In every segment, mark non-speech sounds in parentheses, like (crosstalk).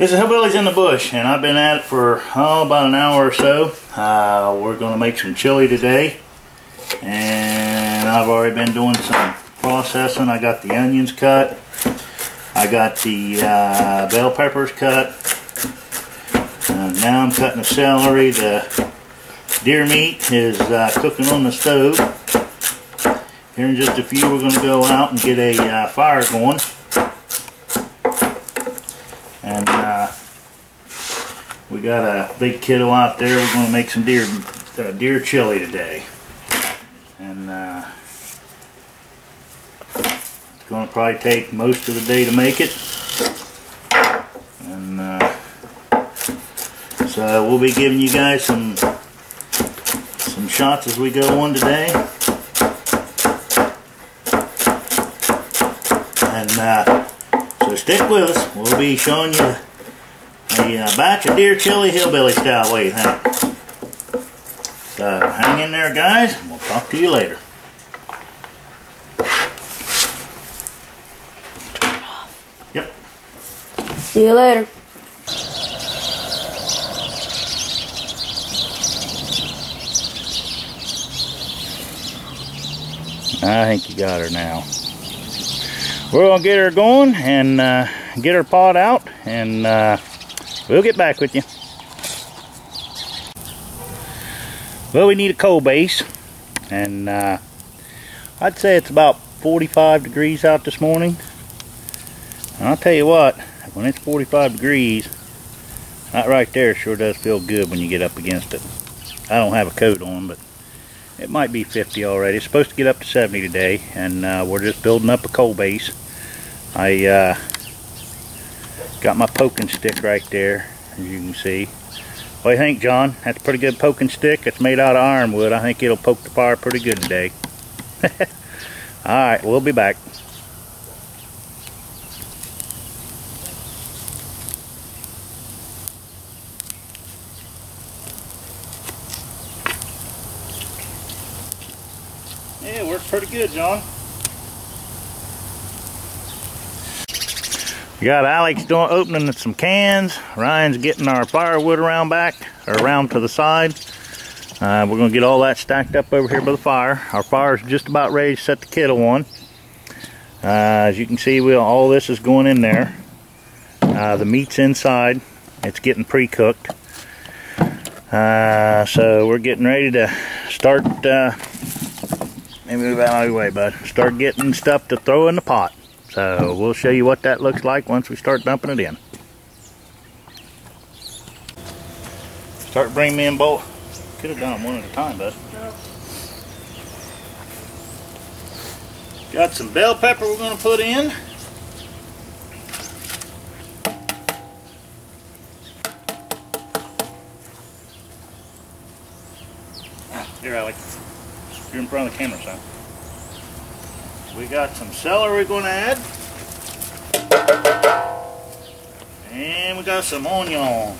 This a Hillbillies in the Bush, and I've been at it for oh, about an hour or so. Uh, we're going to make some chili today, and I've already been doing some processing. I got the onions cut, I got the uh, bell peppers cut, uh, now I'm cutting the celery. The deer meat is uh, cooking on the stove. Here in just a few, we're going to go out and get a uh, fire going. And uh, we got a big kiddo out there. We're going to make some deer uh, deer chili today. And uh, it's going to probably take most of the day to make it. And uh, so we'll be giving you guys some some shots as we go on today. And uh, so stick with us. We'll be showing you a uh, batch of deer chili hillbilly style. What do you think? So hang in there, guys. We'll talk to you later. Yep. See you later. I think you got her now. We're gonna get her going and uh, get her pot out, and uh, we'll get back with you. Well, we need a coal base, and uh, I'd say it's about 45 degrees out this morning. And I'll tell you what, when it's 45 degrees, that right there sure does feel good when you get up against it. I don't have a coat on, but it might be 50 already. It's supposed to get up to 70 today, and uh, we're just building up a coal base. I uh, got my poking stick right there, as you can see. What do you think, John? That's a pretty good poking stick. It's made out of ironwood. I think it'll poke the fire pretty good today. (laughs) Alright, we'll be back. Yeah, it works pretty good, John. We got Alex doing opening some cans. Ryan's getting our firewood around back, or around to the side. Uh, we're gonna get all that stacked up over here by the fire. Our fire's just about ready to set the kettle on. Uh, as you can see, we all this is going in there. Uh, the meat's inside. It's getting pre-cooked. Uh, so we're getting ready to start. Uh, let me move out of the way, bud. Start getting stuff to throw in the pot. So we'll show you what that looks like once we start dumping it in. Start bringing me in both. Could have done them one at a time, bud. Got some bell pepper we're going to put in. Ah, here, Alex. You're in front of the camera, son. We got some celery we're going to add. And we got some onions.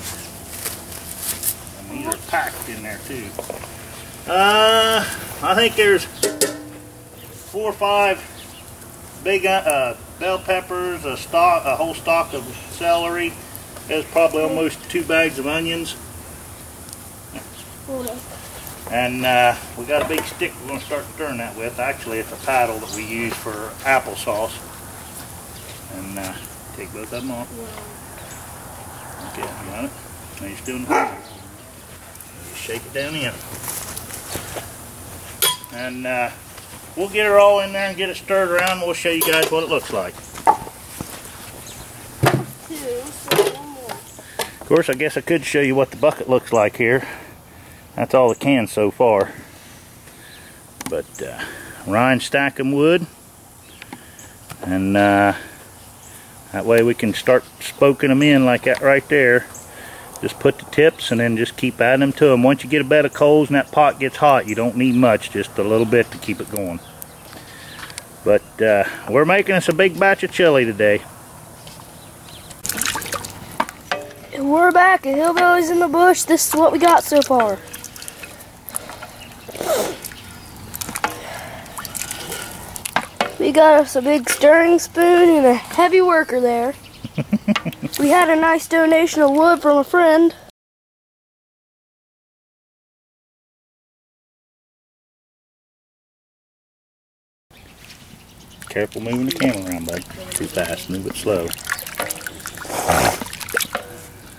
And these are packed in there too. Uh, I think there's four or five big uh, bell peppers, a stock, a whole stalk of celery. There's probably almost two bags of onions. And uh, we got a big stick we're going to start stirring that with. Actually, it's a paddle that we use for applesauce. And uh, take both of them off. Okay, got it? Now you're still in the shake it down in. And uh, we'll get her all in there and get it stirred around. And we'll show you guys what it looks like. Two, more. Of course, I guess I could show you what the bucket looks like here. That's all the can so far. But uh, Ryan stacking wood. And uh, that way we can start spoking them in like that right there. Just put the tips and then just keep adding them to them. Once you get a bed of coals and that pot gets hot, you don't need much, just a little bit to keep it going. But uh, we're making us a big batch of chili today. We're back at Hillbillies in the Bush. This is what we got so far. We got us a big stirring spoon and a heavy worker there. (laughs) We had a nice donation of wood from a friend. Careful moving the camera around, bud. Too fast. Move it slow.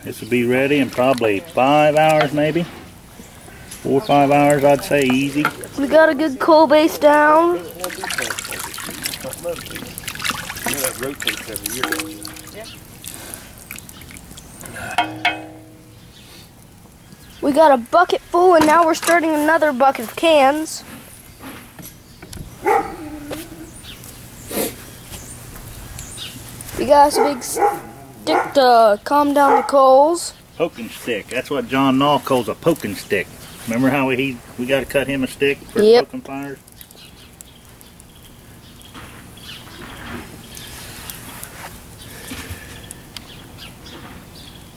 This will be ready in probably five hours, maybe. Four or five hours, I'd say, easy. We got a good coal base down. We got a bucket full and now we're starting another bucket of cans. We got a big stick to calm down the coals. Poking stick. That's what John Knoll calls a poking stick. Remember how he we got to cut him a stick for Yep. poking fires?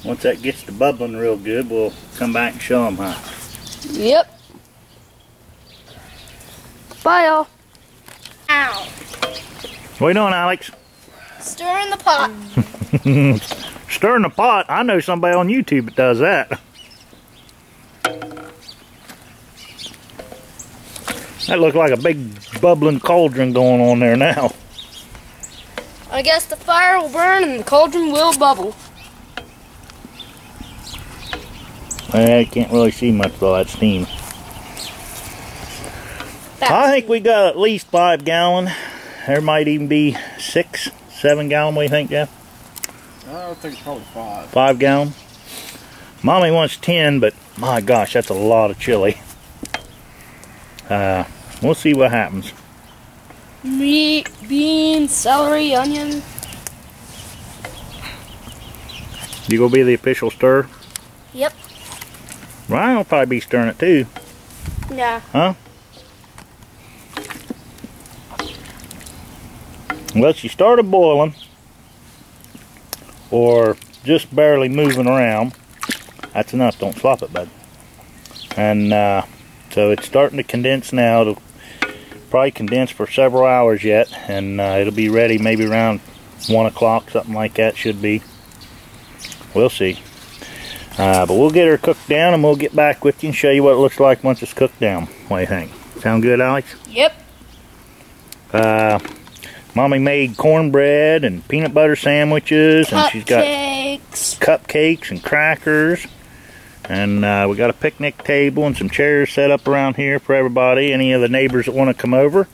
Once that gets to bubbling real good, we'll come back and show them, huh? Yep. Bye, y'all. Ow. What you doing, Alex? Stirring the pot. (laughs) Stirring the pot. I know somebody on YouTube that does that. That looks like a big bubbling cauldron going on there now. I guess the fire will burn and the cauldron will bubble. I can't really see much of all that steam. I think we got at least five gallon. There might even be six, seven gallon. What do you think, Jeff? I think it's probably five. Five gallon. Mommy wants ten, but my gosh, that's a lot of chili. Uh, we'll see what happens. meat, beans, celery, onion. You gonna be the official stir? Yep. Ryan will probably be stirring it too. Yeah. Huh? Unless you start started boiling, or just barely moving around. That's enough. Don't flop it, bud. And uh, so it's starting to condense now. It'll probably condense for several hours yet, and uh, it'll be ready maybe around one o'clock, something like that. Should be. We'll see. Uh, but we'll get her cooked down, and we'll get back with you and show you what it looks like once it's cooked down. What do you think? Sound good, Alex? Yep. Uh, Mommy made cornbread and peanut butter sandwiches, and she's got Cupcakes. cupcakes and crackers. And uh, we got a picnic table and some chairs set up around here for everybody. Any of the neighbors that want to come over.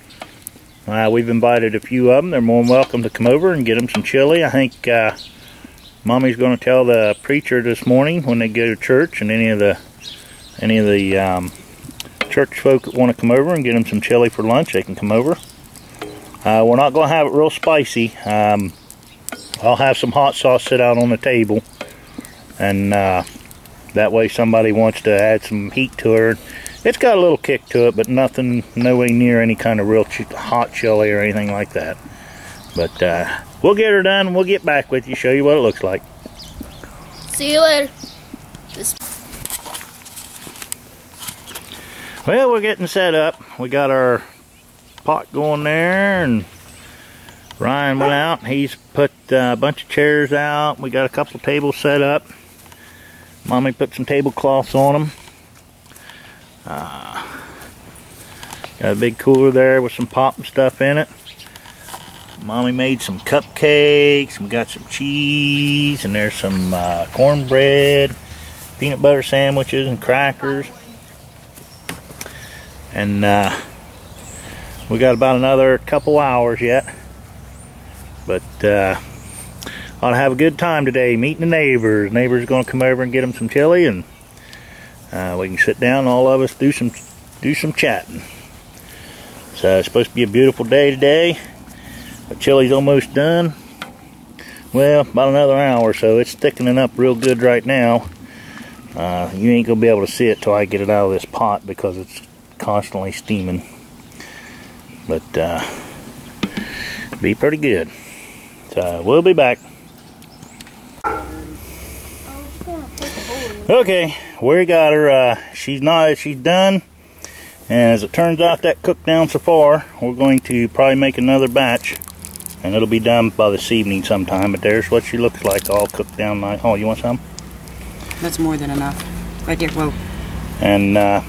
Uh, we've invited a few of them. They're more than welcome to come over and get them some chili. I think uh, Mommy's going to tell the preacher this morning when they go to church, and any of the any of the um, church folk that want to come over and get them some chili for lunch, they can come over. Uh, we're not going to have it real spicy. Um, I'll have some hot sauce sit out on the table, and uh, that way somebody wants to add some heat to her. It's got a little kick to it, but nothing, nowhere near any kind of real hot chili or anything like that. But uh, we'll get her done, and we'll get back with you, show you what it looks like. See you later. Well, we're getting set up. We got our pot going there, and Ryan went out. He's put uh, a bunch of chairs out. We got a couple tables set up. Mommy put some tablecloths on them. Uh, got a big cooler there with some pop and stuff in it. Mommy made some cupcakes. We got some cheese, and there's some uh, cornbread, peanut butter sandwiches, and crackers. And uh, we got about another couple hours yet. But uh, ought to have a good time today meeting the neighbors. Neighbors are going to come over and get them some chili, and uh, we can sit down, all of us, do some do some chatting. So it's supposed to be a beautiful day today. The chili's almost done. Well, about another hour, or so it's thickening up real good right now. Uh, you ain't gonna be able to see it till I get it out of this pot because it's constantly steaming. But uh, be pretty good. So we'll be back. Okay, we got her. Uh, she's not. She's done. And as it turns out, that cooked down so far. We're going to probably make another batch And it'll be done by this evening sometime, but there's what she looks like all cooked down nice. Oh, you want some? That's more than enough. Right there, whoa. And uh,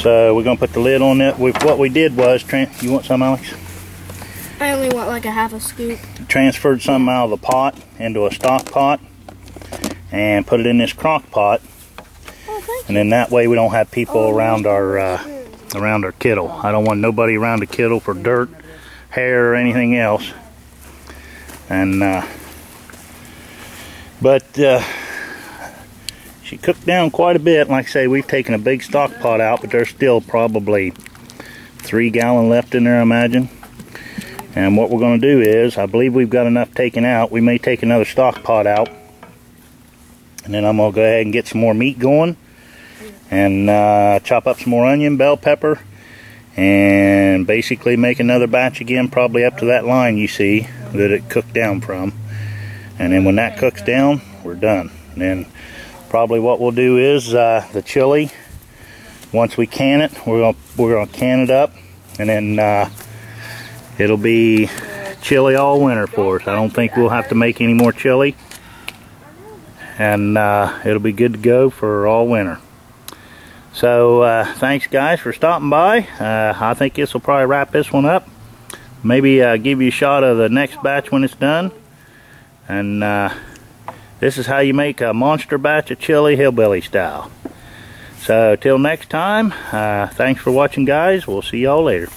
so we're gonna put the lid on it. We, what we did was, tran you want some, Alex? I only want like a half a scoop. Transferred some out of the pot into a stock pot and put it in this crock pot. Oh, thank And then that way we don't have people around our uh, around our kettle. I don't want nobody around the kettle for dirt, hair, or anything else. And uh, but uh, she cooked down quite a bit. Like I say, we've taken a big stock pot out, but there's still probably three gallon left in there, I imagine. And what we're going to do is, I believe we've got enough taken out. We may take another stock pot out. And then I'm going to go ahead and get some more meat going. And uh, chop up some more onion, bell pepper. And basically make another batch again, probably up to that line you see that it cooked down from. And then when that cooks down, we're done. And then probably what we'll do is uh, the chili. Once we can it, we're gonna we're gonna can it up, and then uh, it'll be chili all winter for us. I don't think we'll have to make any more chili, and uh, it'll be good to go for all winter. So uh, thanks guys for stopping by. Uh, I think this will probably wrap this one up. Maybe uh, give you a shot of the next batch when it's done. And uh, this is how you make a monster batch of chili hillbilly style. So till next time, uh, thanks for watching guys. We'll see y'all later.